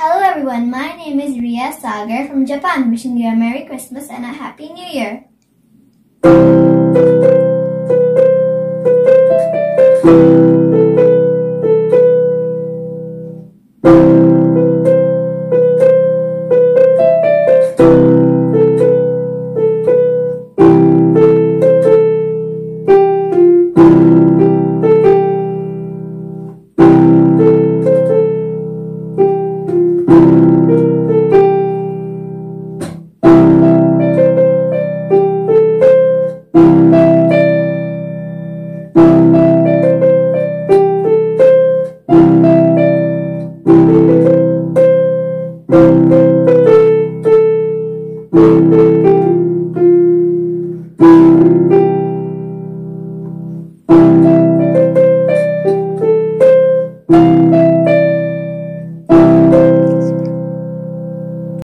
Hello everyone, my name is Ria Sagar from Japan, wishing you a Merry Christmas and a Happy New Year. Thank you.